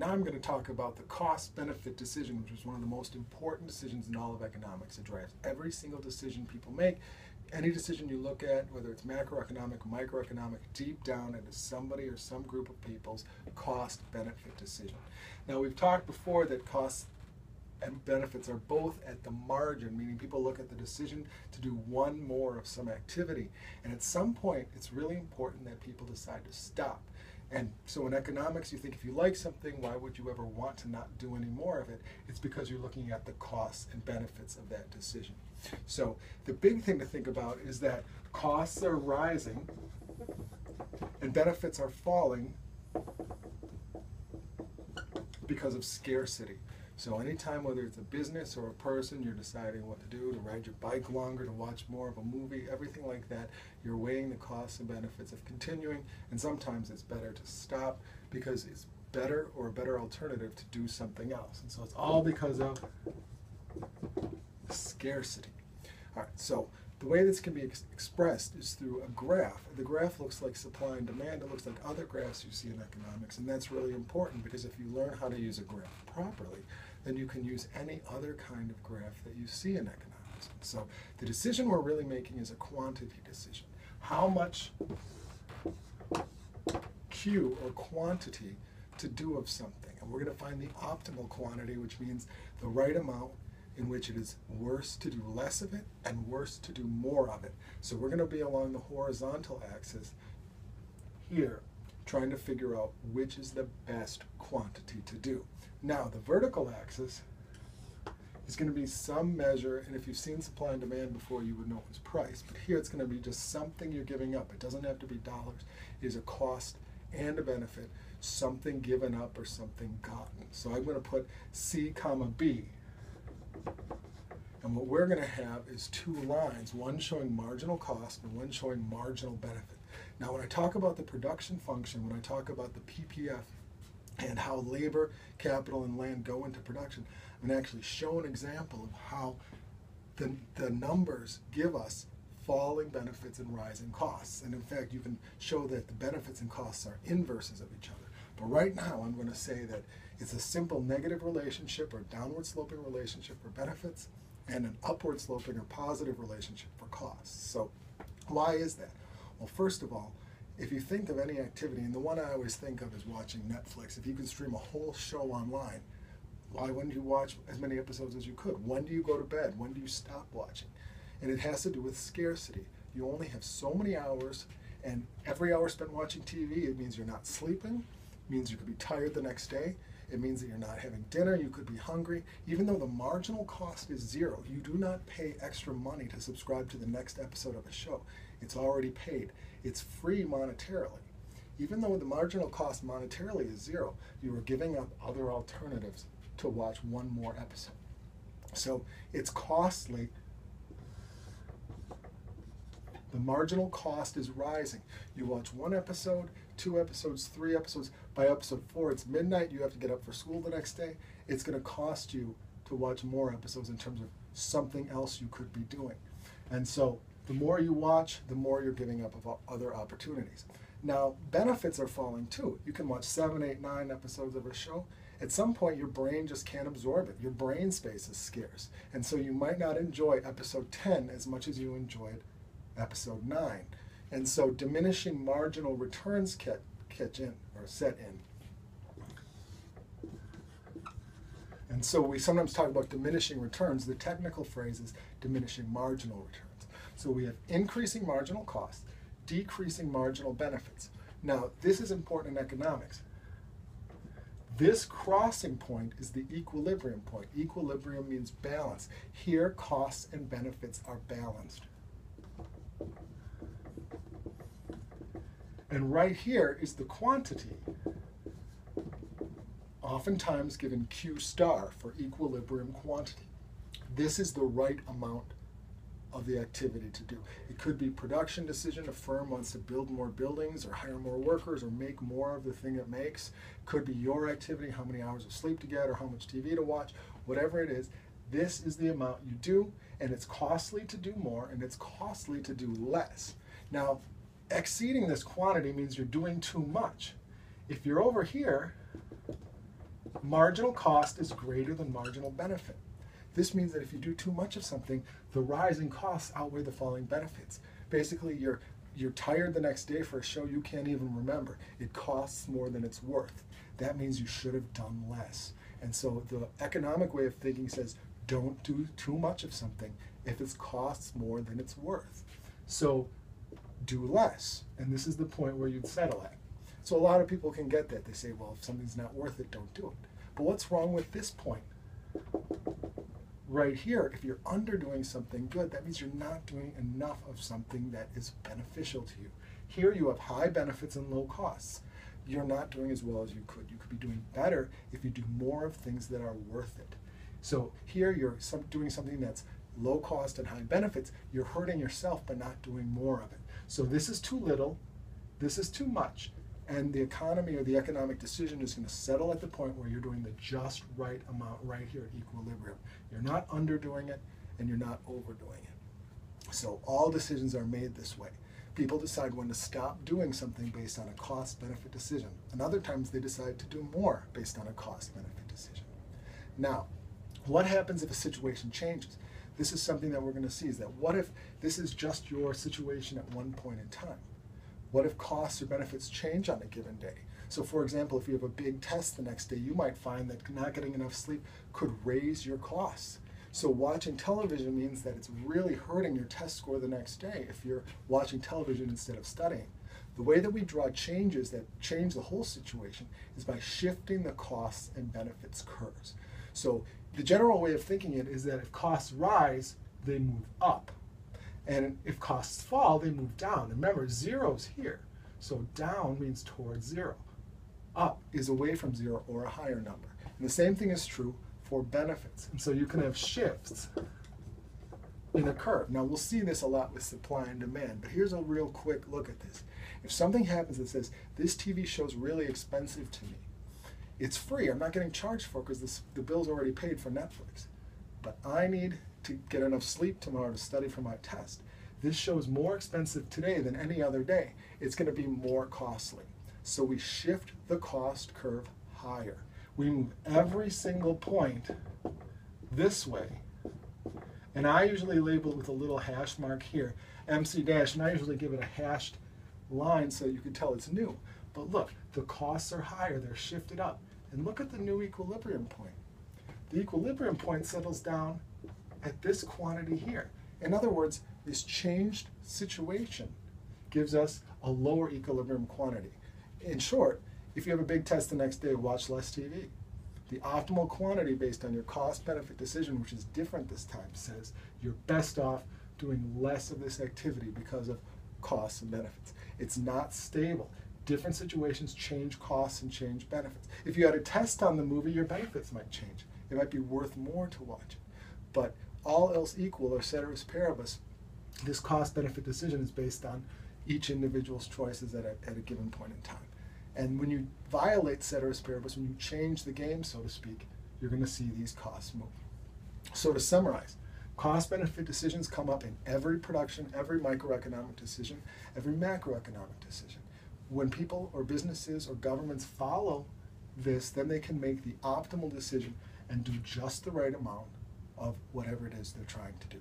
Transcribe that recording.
Now I'm going to talk about the cost benefit decision, which is one of the most important decisions in all of economics. It drives every single decision people make. Any decision you look at, whether it's macroeconomic, microeconomic, deep down it is somebody or some group of people's cost benefit decision. Now we've talked before that costs and benefits are both at the margin, meaning people look at the decision to do one more of some activity. And at some point, it's really important that people decide to stop. And so in economics, you think if you like something, why would you ever want to not do any more of it? It's because you're looking at the costs and benefits of that decision. So the big thing to think about is that costs are rising and benefits are falling because of scarcity. So anytime, whether it's a business or a person, you're deciding what to do, to ride your bike longer, to watch more of a movie, everything like that, you're weighing the costs and benefits of continuing, and sometimes it's better to stop because it's better or a better alternative to do something else. And so it's all because of scarcity. All right, so the way this can be ex expressed is through a graph. The graph looks like supply and demand. It looks like other graphs you see in economics, and that's really important because if you learn how to use a graph properly, then you can use any other kind of graph that you see in economics. So the decision we're really making is a quantity decision. How much Q or quantity to do of something. And we're going to find the optimal quantity, which means the right amount in which it is worse to do less of it and worse to do more of it. So we're going to be along the horizontal axis here, trying to figure out which is the best quantity to do. Now, the vertical axis is going to be some measure, and if you've seen supply and demand before, you would know it was price. But here it's going to be just something you're giving up. It doesn't have to be dollars. It is a cost and a benefit, something given up or something gotten. So I'm going to put C comma B. And what we're going to have is two lines, one showing marginal cost and one showing marginal benefit. Now when I talk about the production function, when I talk about the PPF, and how labor, capital, and land go into production. I'm going to actually show an example of how the, the numbers give us falling benefits and rising costs. And in fact, you can show that the benefits and costs are inverses of each other. But right now, I'm going to say that it's a simple negative relationship or downward sloping relationship for benefits and an upward sloping or positive relationship for costs. So why is that? Well, first of all, if you think of any activity, and the one I always think of is watching Netflix, if you could stream a whole show online, why wouldn't you watch as many episodes as you could? When do you go to bed? When do you stop watching? And it has to do with scarcity. You only have so many hours, and every hour spent watching TV, it means you're not sleeping, means you could be tired the next day, it means that you're not having dinner, you could be hungry. Even though the marginal cost is zero, you do not pay extra money to subscribe to the next episode of a show. It's already paid. It's free monetarily. Even though the marginal cost monetarily is zero, you are giving up other alternatives to watch one more episode. So it's costly. The marginal cost is rising. You watch one episode, two episodes, three episodes. By episode four, it's midnight. You have to get up for school the next day. It's going to cost you to watch more episodes in terms of something else you could be doing. And so the more you watch, the more you're giving up of other opportunities. Now, benefits are falling too. You can watch seven, eight, nine episodes of a show. At some point, your brain just can't absorb it. Your brain space is scarce. And so you might not enjoy episode 10 as much as you enjoyed episode 9. And so diminishing marginal returns catch, in set in. And so we sometimes talk about diminishing returns. The technical phrase is diminishing marginal returns. So we have increasing marginal costs, decreasing marginal benefits. Now, this is important in economics. This crossing point is the equilibrium point. Equilibrium means balance. Here, costs and benefits are balanced. And right here is the quantity, oftentimes given Q star for equilibrium quantity. This is the right amount of the activity to do. It could be production decision. A firm wants to build more buildings or hire more workers or make more of the thing it makes. Could be your activity, how many hours of sleep to get or how much TV to watch, whatever it is. This is the amount you do, and it's costly to do more and it's costly to do less. Now, exceeding this quantity means you're doing too much. If you're over here, marginal cost is greater than marginal benefit. This means that if you do too much of something, the rising costs outweigh the falling benefits. Basically, you're you're tired the next day for a show you can't even remember. It costs more than it's worth. That means you should have done less. And so the economic way of thinking says don't do too much of something if it costs more than it's worth. So do less. And this is the point where you'd settle at. So a lot of people can get that. They say, well, if something's not worth it, don't do it. But what's wrong with this point? Right here, if you're underdoing something good, that means you're not doing enough of something that is beneficial to you. Here you have high benefits and low costs. You're not doing as well as you could. You could be doing better if you do more of things that are worth it. So here you're doing something that's low cost and high benefits. You're hurting yourself by not doing more of it. So this is too little, this is too much, and the economy or the economic decision is going to settle at the point where you're doing the just right amount right here at equilibrium. You're not underdoing it and you're not overdoing it. So all decisions are made this way. People decide when to stop doing something based on a cost benefit decision. And other times they decide to do more based on a cost benefit decision. Now, what happens if a situation changes? This is something that we're going to see is that what if this is just your situation at one point in time? What if costs or benefits change on a given day? So, for example, if you have a big test the next day, you might find that not getting enough sleep could raise your costs. So, watching television means that it's really hurting your test score the next day if you're watching television instead of studying. The way that we draw changes that change the whole situation is by shifting the costs and benefits curves. So the general way of thinking it is that if costs rise, they move up. And if costs fall, they move down. And remember, zero's here. So down means towards zero. Up is away from zero or a higher number. And the same thing is true for benefits. And so you can have shifts in a curve. Now we'll see this a lot with supply and demand, but here's a real quick look at this. If something happens that says, this TV show is really expensive to me, it's free. I'm not getting charged for it because the bill's already paid for Netflix. But I need to get enough sleep tomorrow to study for my test. This show is more expensive today than any other day. It's going to be more costly. So we shift the cost curve higher. We move every single point this way. And I usually label it with a little hash mark here, MC dash, and I usually give it a hashed line so you can tell it's new. But look, the costs are higher, they're shifted up. And look at the new equilibrium point. The equilibrium point settles down at this quantity here. In other words, this changed situation gives us a lower equilibrium quantity. In short, if you have a big test the next day, watch less TV. The optimal quantity based on your cost benefit decision, which is different this time, says you're best off doing less of this activity because of costs and benefits. It's not stable different situations change costs and change benefits. If you had a test on the movie, your benefits might change. It might be worth more to watch it. But all else equal, or ceteris paribus, this cost benefit decision is based on each individual's choices at a, at a given point in time. And when you violate ceteris paribus, when you change the game, so to speak, you're going to see these costs move. So to summarize, cost benefit decisions come up in every production, every microeconomic decision, every macroeconomic decision when people or businesses or governments follow this, then they can make the optimal decision and do just the right amount of whatever it is they're trying to do.